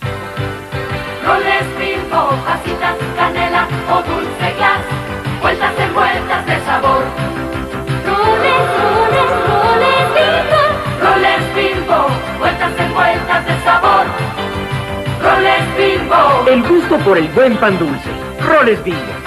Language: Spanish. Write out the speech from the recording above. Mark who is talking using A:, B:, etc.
A: Roles bimbo, pasitas, canela o dulce glass. Vueltas en vueltas de sabor. Roles, roles, roles bimbo. Roles bimbo, vueltas en vueltas de sabor. Roles bimbo.
B: El gusto por el buen pan dulce. Roles Bimbo.